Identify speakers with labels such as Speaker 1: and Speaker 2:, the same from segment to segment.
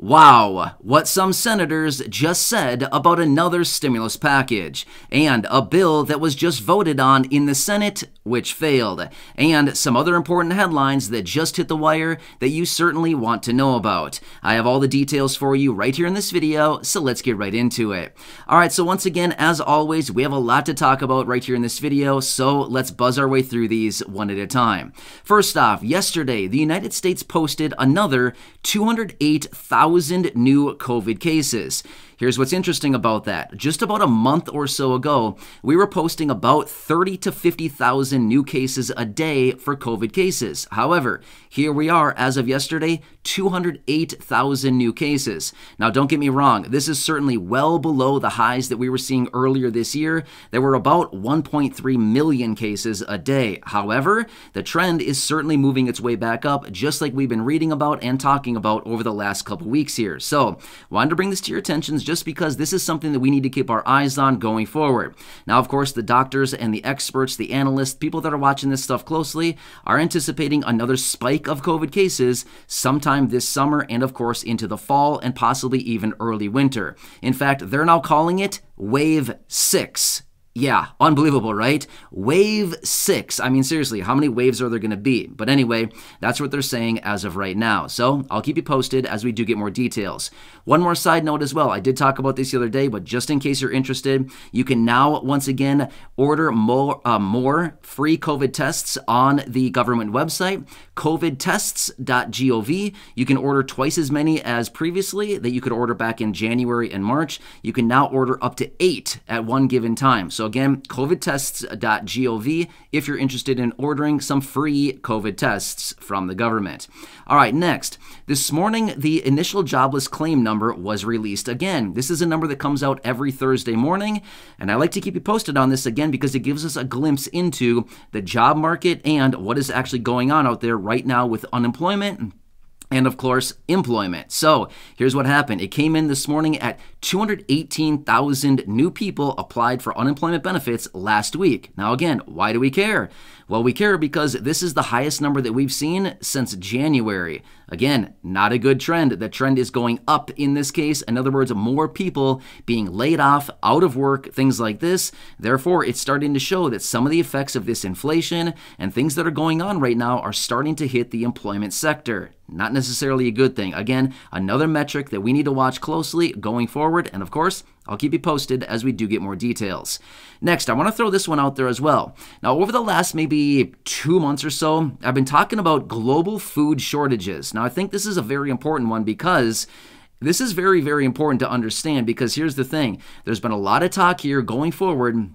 Speaker 1: Wow, what some senators just said about another stimulus package, and a bill that was just voted on in the Senate, which failed, and some other important headlines that just hit the wire that you certainly want to know about. I have all the details for you right here in this video, so let's get right into it. Alright, so once again, as always, we have a lot to talk about right here in this video, so let's buzz our way through these one at a time. First off, yesterday, the United States posted another 208,000 1,000 new COVID cases. Here's what's interesting about that. Just about a month or so ago, we were posting about 30 to 50,000 new cases a day for COVID cases. However, here we are as of yesterday, 208,000 new cases. Now, don't get me wrong, this is certainly well below the highs that we were seeing earlier this year. There were about 1.3 million cases a day. However, the trend is certainly moving its way back up, just like we've been reading about and talking about over the last couple weeks here. So, wanted to bring this to your attention just because this is something that we need to keep our eyes on going forward. Now, of course, the doctors and the experts, the analysts, people that are watching this stuff closely are anticipating another spike of COVID cases sometime this summer and, of course, into the fall and possibly even early winter. In fact, they're now calling it Wave 6. Yeah, unbelievable, right? Wave six. I mean, seriously, how many waves are there going to be? But anyway, that's what they're saying as of right now. So I'll keep you posted as we do get more details. One more side note as well. I did talk about this the other day, but just in case you're interested, you can now once again order more, uh, more free COVID tests on the government website, covidtests.gov. You can order twice as many as previously that you could order back in January and March. You can now order up to eight at one given time. So again, covidtests.gov if you're interested in ordering some free COVID tests from the government. All right, next. This morning, the initial jobless claim number was released again. This is a number that comes out every Thursday morning, and I like to keep you posted on this again because it gives us a glimpse into the job market and what is actually going on out there right now with unemployment and of course, employment. So here's what happened. It came in this morning at 218,000 new people applied for unemployment benefits last week. Now, again, why do we care? Well, we care because this is the highest number that we've seen since January. Again, not a good trend. The trend is going up in this case. In other words, more people being laid off, out of work, things like this. Therefore, it's starting to show that some of the effects of this inflation and things that are going on right now are starting to hit the employment sector. Not necessarily a good thing. Again, another metric that we need to watch closely going forward. And of course, I'll keep you posted as we do get more details. Next, I want to throw this one out there as well. Now, over the last maybe two months or so, I've been talking about global food shortages. Now, I think this is a very important one because this is very, very important to understand because here's the thing there's been a lot of talk here going forward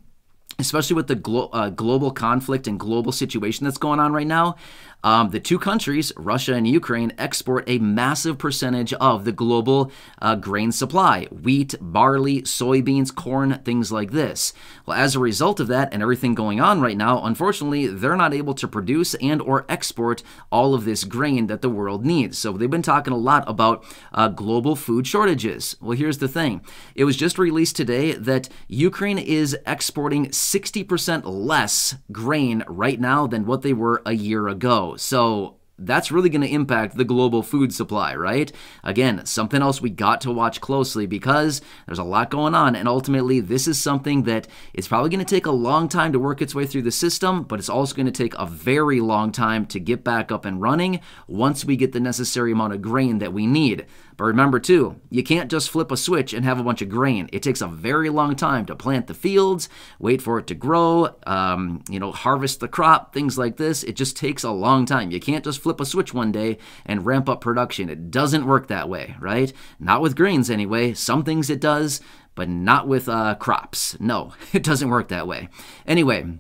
Speaker 1: especially with the glo- uh, global conflict and global situation that's going on right now, um, the two countries, Russia and Ukraine, export a massive percentage of the global uh, grain supply wheat, barley, soybeans, corn, things like this. Well, as a result of that and everything going on right now, unfortunately, they're not able to produce and or export all of this grain that the world needs. So they've been talking a lot about uh, global food shortages. Well, here's the thing. It was just released today that Ukraine is exporting 60% less grain right now than what they were a year ago. So that's really going to impact the global food supply, right? Again, something else we got to watch closely because there's a lot going on, and ultimately, this is something that is probably going to take a long time to work its way through the system, but it's also going to take a very long time to get back up and running once we get the necessary amount of grain that we need. But remember, too, you can't just flip a switch and have a bunch of grain. It takes a very long time to plant the fields, wait for it to grow, um, you know, harvest the crop, things like this. It just takes a long time. You can't just flip a switch one day and ramp up production. It doesn't work that way, right? Not with grains, anyway. Some things it does, but not with uh, crops. No, it doesn't work that way. Anyway,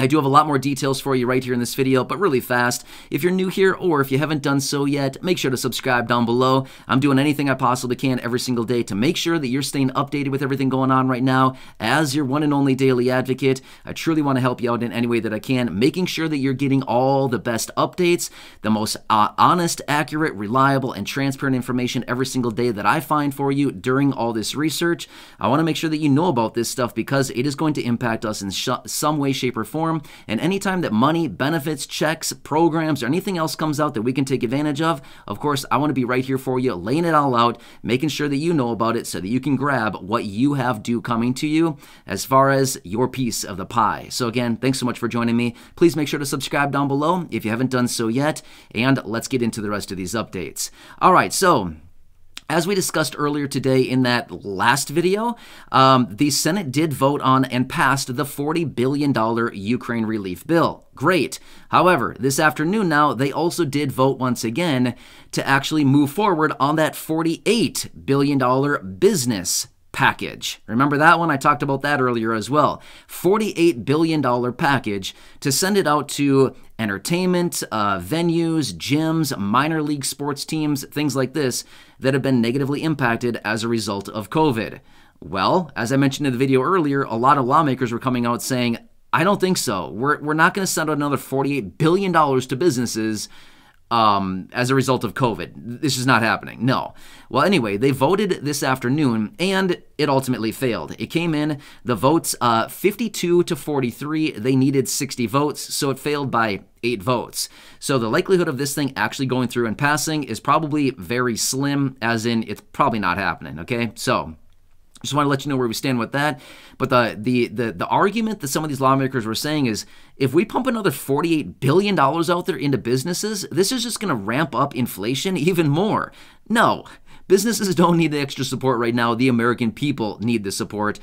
Speaker 1: I do have a lot more details for you right here in this video, but really fast. If you're new here or if you haven't done so yet, make sure to subscribe down below. I'm doing anything I possibly can every single day to make sure that you're staying updated with everything going on right now as your one and only daily advocate. I truly want to help you out in any way that I can, making sure that you're getting all the best updates, the most uh, honest, accurate, reliable, and transparent information every single day that I find for you during all this research. I want to make sure that you know about this stuff because it is going to impact us in some way, shape, or form And anytime that money, benefits, checks, programs, or anything else comes out that we can take advantage of, of course, I want to be right here for you, laying it all out, making sure that you know about it so that you can grab what you have due coming to you as far as your piece of the pie. So, again, thanks so much for joining me. Please make sure to subscribe down below if you haven't done so yet. And let's get into the rest of these updates. All right, so as we discussed earlier today in that last video, um, the Senate did vote on and passed the $40 billion Ukraine relief bill. Great. However, this afternoon now, they also did vote once again to actually move forward on that $48 billion business package. Remember that one? I talked about that earlier as well. $48 billion package to send it out to entertainment, uh, venues, gyms, minor league sports teams, things like this that have been negatively impacted as a result of COVID. Well, as I mentioned in the video earlier, a lot of lawmakers were coming out saying, I don't think so. We're, we're not going to send out another $48 billion to businesses um, as a result of COVID. This is not happening. No. Well, anyway, they voted this afternoon and it ultimately failed. It came in, the votes uh, 52 to 43. They needed 60 votes, so it failed by eight votes. So the likelihood of this thing actually going through and passing is probably very slim, as in it's probably not happening. Okay. So just want to let you know where we stand with that. But the, the the the argument that some of these lawmakers were saying is if we pump another $48 billion out there into businesses, this is just going to ramp up inflation even more. No, businesses don't need the extra support right now. The American people need the support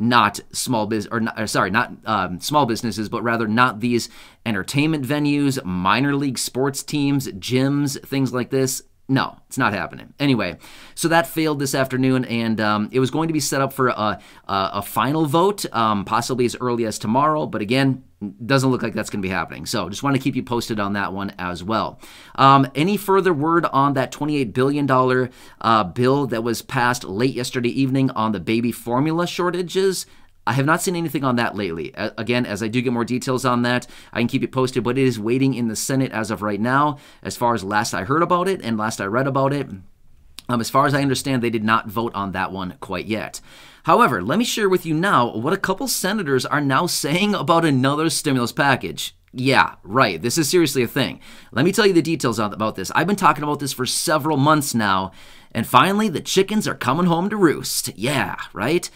Speaker 1: not small biz or, not, or sorry, not um, small businesses, but rather not these entertainment venues, minor league sports teams, gyms, things like this. No, it's not happening. Anyway, so that failed this afternoon, and um, it was going to be set up for a, a, a final vote, um, possibly as early as tomorrow. But again, doesn't look like that's going to be happening. So just want to keep you posted on that one as well. Um, any further word on that $28 billion uh, bill that was passed late yesterday evening on the baby formula shortages? I have not seen anything on that lately. Again, as I do get more details on that, I can keep you posted, but it is waiting in the Senate as of right now, as far as last I heard about it and last I read about it. Um, as far as I understand, they did not vote on that one quite yet. However, let me share with you now what a couple senators are now saying about another stimulus package. Yeah, right. This is seriously a thing. Let me tell you the details about this. I've been talking about this for several months now, and finally the chickens are coming home to roost. Yeah, right?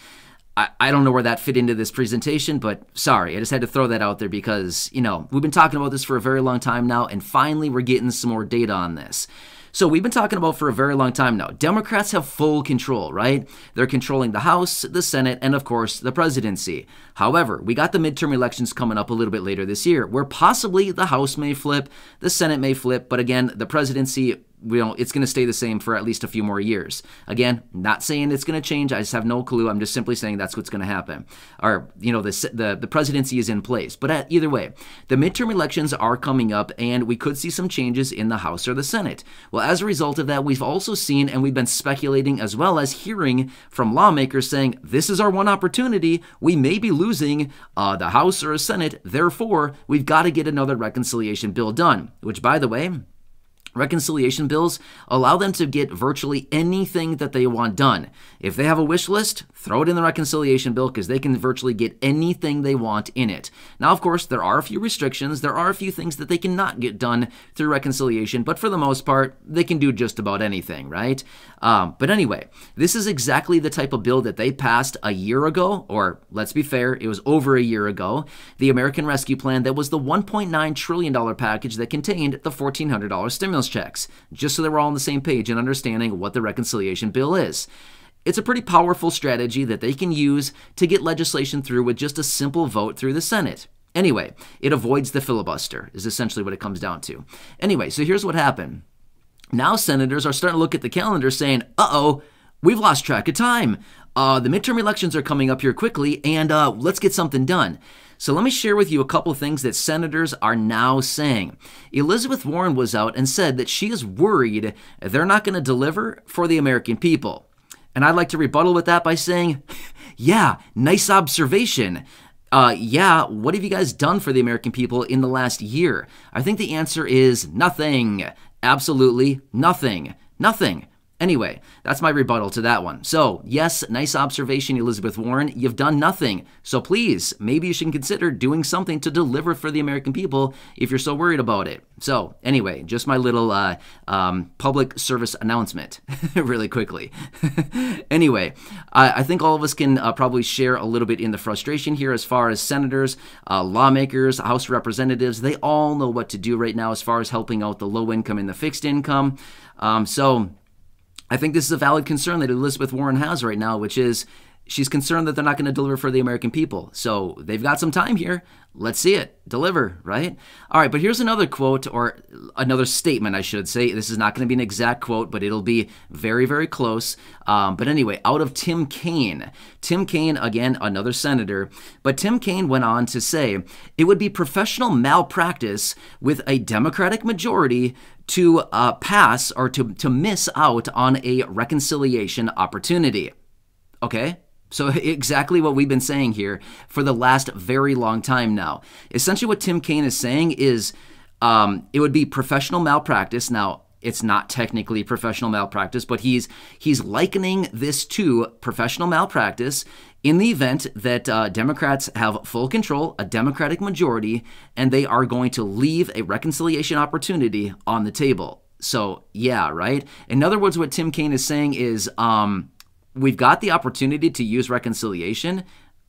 Speaker 1: I, I don't know where that fit into this presentation, but sorry, I just had to throw that out there because, you know, we've been talking about this for a very long time now, and finally we're getting some more data on this. So we've been talking about for a very long time now. Democrats have full control, right? They're controlling the House, the Senate, and of course the presidency. However, we got the midterm elections coming up a little bit later this year, where possibly the House may flip, the Senate may flip, but again, the presidency we don't it's going to stay the same for at least a few more years. Again not saying it's going to change i just have no clue i'm just simply saying that's what's going to happen. Or you know the, the the presidency is in place but at, either way the midterm elections are coming up and we could see some changes in the house or the senate. Well as a result of that we've also seen and we've been speculating as well as hearing from lawmakers saying this is our one opportunity. We may be losing uh, the house or a senate. Therefore we've got to get another reconciliation bill done which by the way Reconciliation bills allow them to get virtually anything that they want done. If they have a wish list, throw it in the reconciliation bill because they can virtually get anything they want in it. Now, of course, there are a few restrictions. There are a few things that they cannot get done through reconciliation, but for the most part, they can do just about anything, right? Um, but anyway, this is exactly the type of bill that they passed a year ago, or let's be fair, it was over a year ago. The American Rescue Plan that was the $1.9 trillion package that contained the $1,400 stimulus stimulus checks, just so that we're all on the same page and understanding what the reconciliation bill is. It's a pretty powerful strategy that they can use to get legislation through with just a simple vote through the Senate. Anyway, it avoids the filibuster, is essentially what it comes down to. Anyway, so here's what happened. Now senators are starting to look at the calendar saying, uh oh, we've lost track of time. Uh, the midterm elections are coming up here quickly, and uh, let's get something done. So let me share with you a couple things that senators are now saying. Elizabeth Warren was out and said that she is worried they're not going to deliver for the American people. And I'd like to rebuttal with that by saying, yeah, nice observation. Uh, yeah, what have you guys done for the American people in the last year? I think the answer is nothing. Absolutely nothing. Nothing. Anyway, that's my rebuttal to that one. So, yes, nice observation, Elizabeth Warren. You've done nothing. So, please, maybe you should consider doing something to deliver for the American people if you're so worried about it. So, anyway, just my little uh, um, public service announcement, really quickly. anyway, I, I, think all of us can uh, probably share a little bit in the frustration here as far as senators, uh, lawmakers, House representatives. They all know what to do right now as far as helping out the low income and the fixed income. Um, so, I think this is a valid concern that Elizabeth Warren has right now, which is she's concerned that they're not going to deliver for the American people. So they've got some time here. Let's see it. Deliver, right? All right, but here's another quote or another statement, I should say. This is not going to be an exact quote, but it'll be very, very close. Um, but anyway, out of Tim Kaine. Tim Kaine, again, another senator. But Tim Kaine went on to say it would be professional malpractice with a Democratic majority to uh, pass or to, to miss out on a reconciliation opportunity. Okay? So, exactly what we've been saying here for the last very long time now. Essentially, what Tim Kaine is saying is um, it would be professional malpractice. Now, it's not technically professional malpractice, but he's he's likening this to professional malpractice in the event that uh, Democrats have full control, a Democratic majority, and they are going to leave a reconciliation opportunity on the table. So yeah, right. In other words, what Tim Kaine is saying is, um, we've got the opportunity to use reconciliation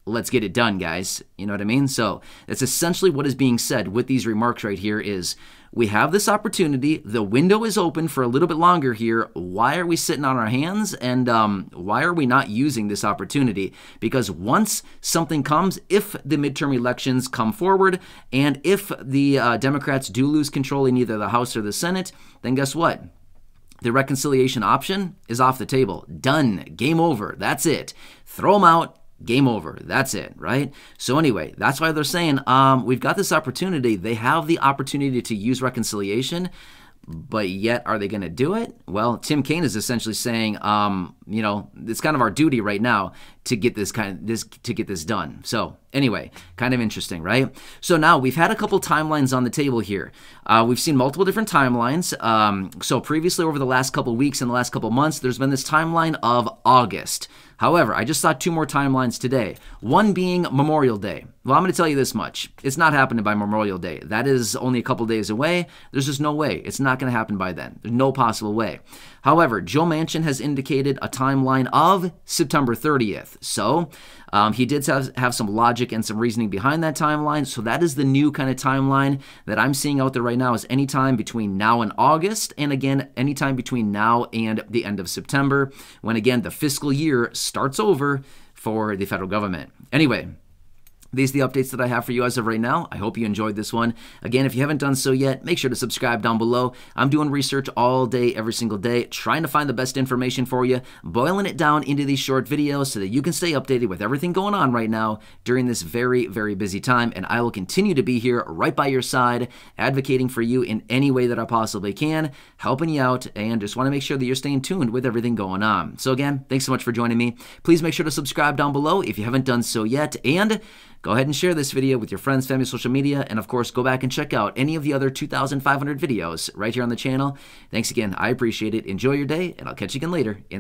Speaker 1: let's get it done, guys. You know what I mean? So that's essentially what is being said with these remarks right here is we have this opportunity. The window is open for a little bit longer here. Why are we sitting on our hands? And um, why are we not using this opportunity? Because once something comes, if the midterm elections come forward, and if the uh, Democrats do lose control in either the House or the Senate, then guess what? The reconciliation option is off the table. Done. Game over. That's it. Throw them out game over. That's it, right? So anyway, that's why they're saying um, we've got this opportunity. They have the opportunity to use reconciliation but yet are they going to do it? Well, Tim Kaine is essentially saying, um, you know, it's kind of our duty right now to get this kind of this to get this done. So anyway, kind of interesting, right? So now we've had a couple timelines on the table here. Uh, we've seen multiple different timelines. Um, so previously, over the last couple weeks and the last couple months, there's been this timeline of August. However, I just saw two more timelines today. One being Memorial Day. Well, I'm going to tell you this much. It's not happening by Memorial Day. That is only a couple days away. There's just no way. It's not going to happen by then. There's no possible way. However, Joe Manchin has indicated a timeline of September 30th. So um, he did have, have some logic and some reasoning behind that timeline. So that is the new kind of timeline that I'm seeing out there right now is anytime between now and August. And again, anytime between now and the end of September, when again, the fiscal year starts over for the federal government. Anyway, these are the updates that I have for you as of right now. I hope you enjoyed this one. Again, if you haven't done so yet, make sure to subscribe down below. I'm doing research all day, every single day, trying to find the best information for you, boiling it down into these short videos so that you can stay updated with everything going on right now during this very, very busy time. And I will continue to be here right by your side, advocating for you in any way that I possibly can, helping you out, and just want to make sure that you're staying tuned with everything going on. So again, thanks so much for joining me. Please make sure to subscribe down below if you haven't done so yet. And Go ahead and share this video with your friends, family, social media, and of course, go back and check out any of the other 2,500 videos right here on the channel. Thanks again. I appreciate it. Enjoy your day, and I'll catch you again later. In